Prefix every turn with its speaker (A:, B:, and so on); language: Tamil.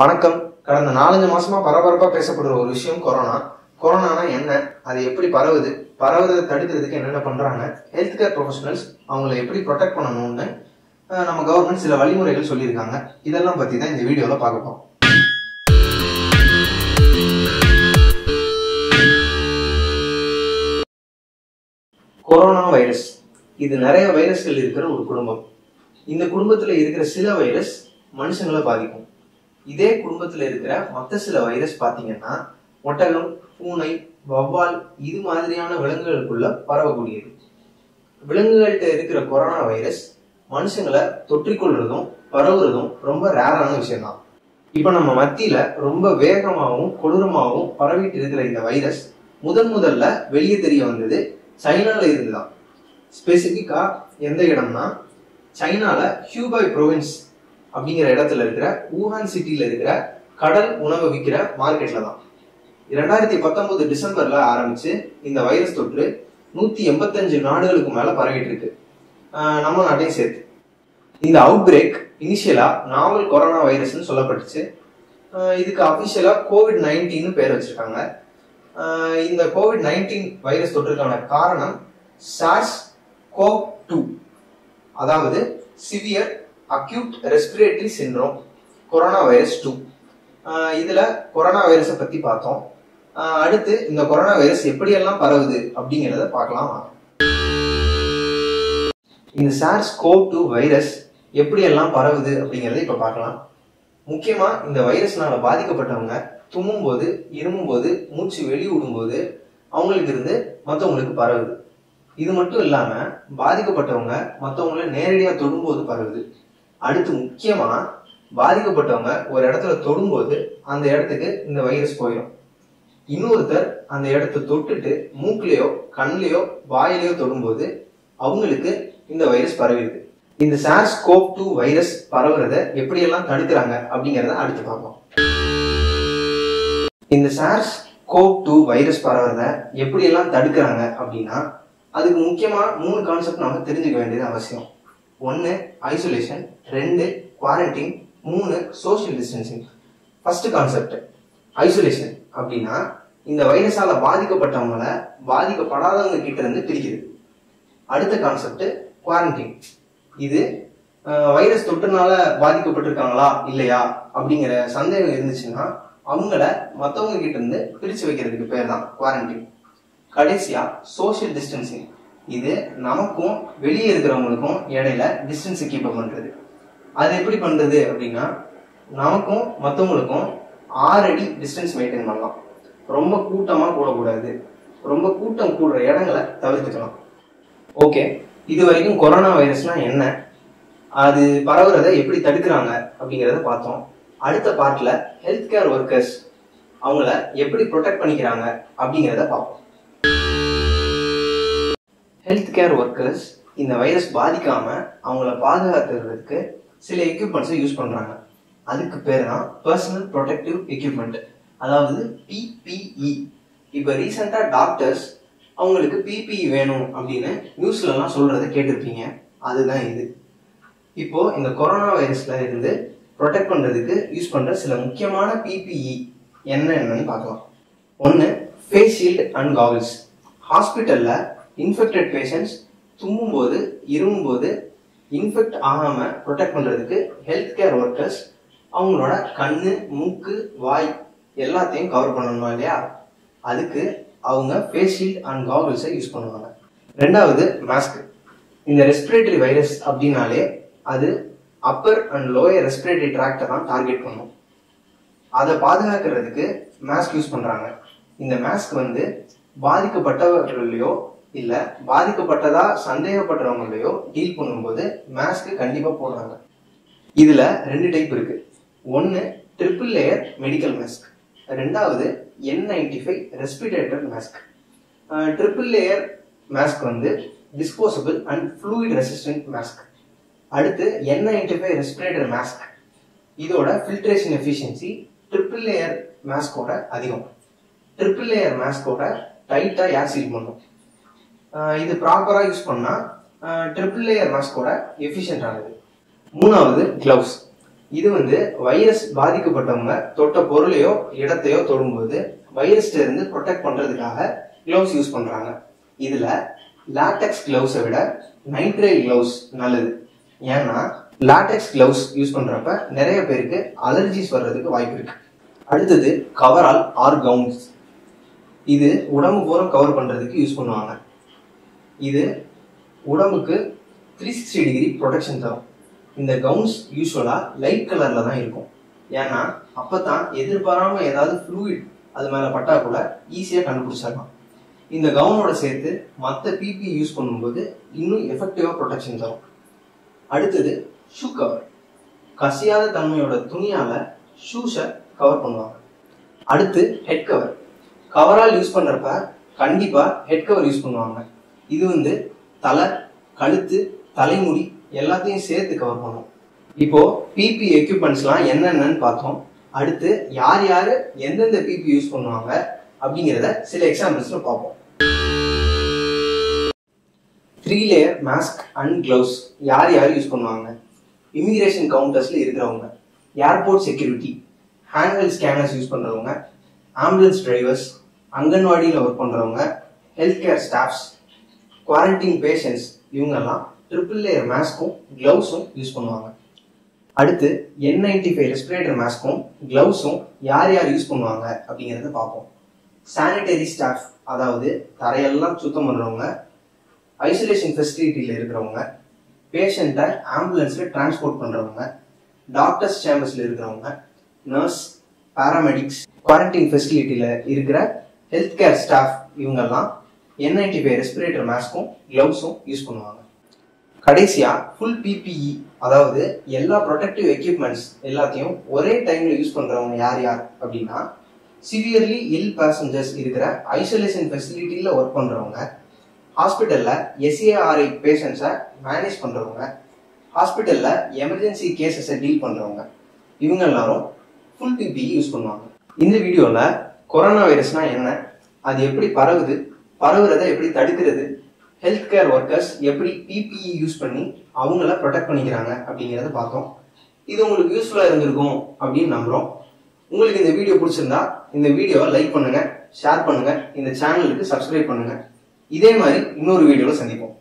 A: வணக்கம். கடந்த நாலஞ்சு மாசமா பரபரப்பா பேசப்படுற ஒரு விஷயம் கொரோனா. கொரோனானா என்ன? அது எப்படி பரவுது? பரவுறதை தடுக்கிறதுக்கு என்னென்ன பண்றாங்க? ஹெல்த் கேர் ப்ரொஃபஷனல்ஸ் அவங்கள எப்படி ப்ரொடெக்ட் பண்ணணும்னு நம்ம கவர்மெண்ட் சில வழிமுறைகள் சொல்லியிருக்காங்க. இதெல்லாம் பத்தி தான் இந்த வீடியோல பார்க்க கொரோனா வைரஸ். இது நிறைய வைரஸ்கள் இருக்கிற ஒரு குடும்பம். இந்த குடும்பத்துல இருக்கிற சில வைரஸ் மனுஷங்களை பாதிக்கும். இதே குடும்பத்துல இருக்கிற மற்ற சில வைரஸ் பாத்தீங்கன்னா ஒட்டகம் பூனை வவ்வால் இது மாதிரியான விலங்குகளுக்குள்ள பரவக்கூடியது. விலங்குகள்கிட்ட இருக்கிற கொரோனா வைரஸ் மனுஷங்களை தொற்றிக்கொள்றதும் பரவுறதும் ரொம்ப ரேரான விஷயம்தான். இப்ப நம்ம மத்தியில ரொம்ப வேகமாகவும் கொடூரமாகவும் பரவிட்டு இருக்கிற இந்த வைரஸ் முதன் முதல்ல வெளியே தெரிய வந்தது சைனால இருந்துதான். ஸ்பெசிபிக்கா எந்த இடம்னா சைனால ஹியூபாய் ப்ரொவின்ஸ் அப்படிங்கிற இடத்துல இருக்கிற ஊஹான் சிட்டியில இருக்கிற கடல் உணவு விற்கிற மார்க்கெட்ல தான். இரண்டாயிரத்தி பத்தொன்பது டிசம்பர்ல ஆரம்பிச்சு இந்த வைரஸ் தொற்று நூத்தி எண்பத்தஞ்சு நாடுகளுக்கு மேல பரவிட்டு இருக்கு. நம்ம நாட்டையும் சேர்த்து. இந்த அவுட் பிரேக் இனிஷியலா நாவல் கொரோனா வைரஸ்னு சொல்லப்பட்டுச்சு. இதுக்கு அபிஷியலா கோவிட் நைன்டீன் பேர் வச்சிருக்காங்க. இந்த கோவிட் நைன்டீன் வைரஸ் தொற்றுக்கான காரணம் சார்ஸ் கோவ் டூ அதாவது severe acute respiratory syndrome corona virus two இதில் கொரோனா வைரஸை பற்றி பார்த்தோம் அடுத்து இந்த கொரோனா வைரஸ் எப்படியெல்லாம் பரவுது அப்படிங்கிறத பார்க்கலாம் இந்த சார்ஸ் கோவ் டூ வைரஸ் எப்படியெல்லாம் பரவுது அப்படிங்கிறத இப்போ பார்க்கலாம். முக்கியமாக இந்த வைரஸ்னால பாதிக்கப்பட்டவங்க தும்மும் போது இருமும் போது மூச்சு வெளிய விடும்போது அவங்களுக்கு இருந்து மற்றவங்களுக்கு பரவுது. இது மட்டும் இல்லாமல் பாதிக்கப்பட்டவங்க மற்றவங்கள நேரடியாக தொடும்போது பரவுது. அடுத்து முக்கியமா பாதிக்கப்பட்டவங்க ஒரு இடத்துல தொடும்போது அந்த இடத்துக்கு இந்த வைரஸ் போயிடும் இன்னொருத்தர் அந்த இடத்த தொட்டுட்டு மூக்கிலையோ கண்லயோ வாயிலையோ தொடும்போது அவங்களுக்கு இந்த வைரஸ் பரவிடுது. இந்த சார்ஸ் கோப் டூ வைரஸ் பரவுறத எப்படியெல்லாம் தடுக்கிறாங்க அப்படிங்கறத அடுத்து பார்ப்போம். இந்த சார்ஸ் கோப் டூ வைரஸ் பரவுறத எப்படியெல்லாம் தடுக்கிறாங்க அப்படின்னா அதுக்கு முக்கியமா மூணு கான்செப்ட் நம்ம தெரிஞ்சுக்க வேண்டியது அவசியம். ஒன்று ஐசோலேஷன் ரெண்டு குவாரண்டைன் மூணு social distancing first concept isolation அப்படின்னா இந்த வைரஸால பாதிக்கப்பட்டவங்கள பாதிக்கப்படாதவங்க கிட்ட இருந்து பிரிக்குது அடுத்த கான்செப்ட் குவாரண்டைன் இது வைரஸ் தொற்றுனால பாதிக்கப்பட்டிருக்காங்களா இல்லையா அப்படிங்கிற சந்தேகம் இருந்துச்சுன்னா அவங்கள மற்றவங்க கிட்ட இருந்து பிரிச்சு வைக்கிறதுக்கு பேர் தான் குவாரண்டைன் கடைசியா சோஷியல் டிஸ்டன்சிங் இது நமக்கும் வெளியே இருக்கிறவங்களுக்கும் இடையில டிஸ்டன்ஸ் கீப் பண்றது. அது எப்படி பண்றது அப்படின்னா நமக்கும் மற்றவங்களுக்கும் ஆறு அடி டிஸ்டன்ஸ் மெயின்டைன் பண்ணலாம். ரொம்ப கூட்டமாக கூடக்கூடாது ரொம்ப கூட்டம் கூடுற இடங்களை தவிர்த்துக்கலாம். ஓகே இது வரைக்கும் கொரோனா வைரஸ்னா என்ன? அது பரவுறத எப்படி தடுக்கிறாங்க அப்படிங்கிறத பார்த்தோம். அடுத்த பார்ட்டில் ஹெல்த் கேர் ஒர்க்கர்ஸ் அவங்கள எப்படி ப்ரொடெக்ட் பண்ணிக்கிறாங்க அப்படிங்கிறத பார்ப்போம். ஹெல்த் கேர் ஒர்க்கர்ஸ் இந்த வைரஸ் பாதிக்காம அவங்கள பாதுகாத்துறதுக்கு சில எக்யூப்மெண்ட்ஸை யூஸ் பண்றாங்க. அதுக்கு பேர் தான் பர்சனல் ப்ரொடெக்டிவ் எக்யூப்மெண்ட் அதாவது பிபிஇ இப்போ ரீசெண்டாக டாக்டர்ஸ் அவங்களுக்கு பிபிஇ வேணும் அப்படின்னு நியூஸ்லலாம் சொல்கிறத கேட்டிருப்பீங்க. அதுதான் இது. இப்போ இந்த கொரோனா வைரஸ்ல இருந்து ப்ரொடெக்ட் பண்ணுறதுக்கு யூஸ் பண்ணுற சில முக்கியமான பிபிஇ என்ன என்னன்னு பார்க்கலாம். ஒன்று ஃபேஸ் ஷீல்டு அண்ட் காவல்ஸ் ஹாஸ்பிட்டலில் இன்ஃபெக்டட் பேஷண்ட்ஸ் தும்மும்போது இருமும்போது இன்ஃபெக்ட் ஆகாமல் ப்ரொடெக்ட் பண்ணுறதுக்கு ஹெல்த் கேர் ஒர்க்கர்ஸ் அவங்களோட கண்ணு மூக்கு வாய் எல்லாத்தையும் கவர் பண்ணணுமா இல்லையா? அதுக்கு அவங்க ஃபேஸ் ஷீல்ட் அண்ட் காகுல்ஸை யூஸ் பண்ணுவாங்க. ரெண்டாவது மாஸ்க் இந்த ரெஸ்பிரேட்டரி வைரஸ் அப்படின்னாலே அது அப்பர் அண்ட் லோயர் ரெஸ்பிரேட்டரி ட்ராக்டை தான் டார்கெட் பண்ணும். அதை பாதுகாக்கிறதுக்கு மாஸ்க் யூஸ் பண்ணுறாங்க இந்த மாஸ்க் வந்து பாதிக்கப்பட்டவர்களையோ இல்ல பாதிக்கப்பட்டதா சந்தேகப்படுறவங்களையோ டீல் பண்ணும்போது மாஸ்க் கண்டிப்பா போடுறாங்க. இதுல ரெண்டு டைப் இருக்கு. ஒன்னு ட்ரிபிள் லேயர் மெடிக்கல் மாஸ்க் ரெண்டாவது N ninety five respirator mask triple layer mask வந்து disposable and fluid resistant mask அடுத்து N ninety five respirator mask இதோட ஃபில்ட்ரேஷன் எஃபிஷியன்சி ட்ரிபிள் லேயர் மாஸ்கோட அதிகம். ட்ரிபிள் லேயர் மாஸ்கோட டைட்டாக ஏர் சீல் பண்ணும். இது ப்ராப்பராக யூஸ் பண்ணால் ட்ரிபிள் லேயர் மாஸ்கோட எஃபிஷியன்ட் ஆனது. மூணாவது கிளவுஸ் இது வந்து வைரஸ் பாதிக்கப்பட்டவங்க தொட்ட பொருளையோ இடத்தையோ தொடும்போது வைரஸ்ல இருந்து ப்ரொடெக்ட் பண்றதுக்காக கிளவுஸ் யூஸ் பண்றாங்க. இதுல லாட்டெக்ஸ் கிளவுஸை விட நைட்ரைல் கிளவுஸ் நல்லது. ஏன்னா லாட்டெக்ஸ் கிளவுஸ் யூஸ் பண்றப்ப நிறைய பேருக்கு அலர்ஜிஸ் வர்றதுக்கு வாய்ப்பு இருக்கு. அடுத்தது கவரால் ஆர் கவுன்ஸ் இது உடம்பு பூரம் கவர் பண்றதுக்கு யூஸ் பண்ணுவாங்க. இது உடம்புக்கு த்ரீ சிக்ஸ்டி டிகிரி ப்ரொடெக்ஷன் தரும். இந்த கவுன்ஸ் யூஸ்வலாக லைட் கலரில் தான் இருக்கும். ஏன்னா அப்பதான் எதிர்பாராமல் ஏதாவது ஃப்ளூயிட் அது மேலே பட்டா கூட ஈஸியாக கண்டுபிடிச்சிடலாம். இந்த கவுனோட சேர்த்து மற்ற பிபி யூஸ் பண்ணும்போது இன்னும் எஃபெக்டிவாக ப்ரொடெக்ஷன் தரும். அடுத்தது ஷூ கவர் கசியாத தன்மையோட துணியால் ஷூஸை கவர் பண்ணுவாங்க. அடுத்து ஹெட் கவர் கவரால் யூஸ் பண்ணுறப்ப கண்டிப்பாக ஹெட் கவர் யூஸ் பண்ணுவாங்க. இது வந்து தலை கழுத்து தலைமுடி எல்லாத்தையும் சேர்த்து கவர் பண்ணும். இப்போ பிபி எக்யூப்மெண்ட்ஸ்லாம் என்னென்னன்னு பார்த்தோம். அடுத்து யார் யாரு எந்தெந்த பிபி யூஸ் பண்ணுவாங்க அப்படிங்கிறத சில எக்ஸாம்பிள்ஸ்ல பார்ப்போம். Three layer mask and gloves யார் யார் யூஸ் பண்ணுவாங்க? இமிகிரேஷன் கவுண்டர்ஸ்ல இருக்கிறவங்க airport security handheld scanners use பண்றவங்க ஆம்புலன்ஸ் டிரைவர்ஸ் அங்கன்வாடியில் ஒர்க் பண்ணுறவங்க health care staffs quarantine patients இவங்கெல்லாம் ட்ரிபிள் லேயர் மாஸ்க்கும் கிளவுஸும் யூஸ் பண்ணுவாங்க. அடுத்து என் நைன்டி ஃபைவ் ரெஸ்பிரேட்டர் மாஸ்க்கும் கிளவுஸும் யார் யார் யூஸ் பண்ணுவாங்க அப்படிங்கிறத பார்ப்போம். சானிடரி ஸ்டாஃப் அதாவது தரையெல்லாம் சுத்தம் பண்ணுறவங்க ஐசோலேஷன் ஃபெசிலிட்டியில் இருக்கிறவங்க பேஷண்ட்டை ஆம்புலன்ஸில் டிரான்ஸ்போர்ட் பண்ணுறவங்க டாக்டர்ஸ் சேம்பர்ஸில் இருக்கிறவங்க நர்ஸ் பாராமெடிக்ஸ் குவாரண்டைன் ஃபெசிலிட்டியில் இருக்கிற ஹெல்த் கேர் ஸ்டாஃப் இவங்கெல்லாம் என் நைன்டி ஃபைவ் ரெஸ்பிரேட்டர் மாஸ்க்கும் க்ளவுஸும் யூஸ் பண்ணுவாங்க கடைசியாக ஃபுல் பிபிஇ அதாவது எல்லா ப்ரொடெக்டிவ் எக்யூப்மெண்ட்ஸ் எல்லாத்தையும் ஒரே டைமில் யூஸ் பண்ணுறவங்க யார் யார் அப்படின்னா சிவியர்லி இல் பேசஞ்சர்ஸ் இருக்கிற ஐசோலேஷன் ஃபெசிலிட்டியில் ஒர்க் பண்ணுறவங்க ஹாஸ்பிட்டலில் எஸ்ஏஆர்ஐ பேஷண்ட்ஸை மேனேஜ் பண்ணுறவங்க ஹாஸ்பிட்டலில் எமர்ஜென்சி கேசஸை டீல் பண்ணுறவங்க இவங்க எல்லாரும் ஃபுல் பிபிஇ யூஸ் பண்ணுவாங்க. இந்த வீடியோவில் கொரோனா வைரஸ்னால் என்ன? அது எப்படி பரவுது? பரவுறதை எப்படி தடுக்கிறது? ஹெல்த் கேர் ஒர்க்கர்ஸ் எப்படி பிபிஇ யூஸ் பண்ணி அவங்கள ப்ரொடெக்ட் பண்ணிக்கிறாங்க அப்படிங்கிறத பார்த்தோம். இது உங்களுக்கு யூஸ்ஃபுல்லாக இருந்திருக்கும் அப்படின்னு நம்புகிறோம் உங்களுக்கு இந்த வீடியோ பிடிச்சிருந்தா இந்த வீடியோவை லைக் பண்ணுங்க ஷேர் பண்ணுங்க இந்த சேனலுக்கு சப்ஸ்கிரைப் பண்ணுங்க. இதே மாதிரி இன்னொரு வீடியோவில் சந்திப்போம்.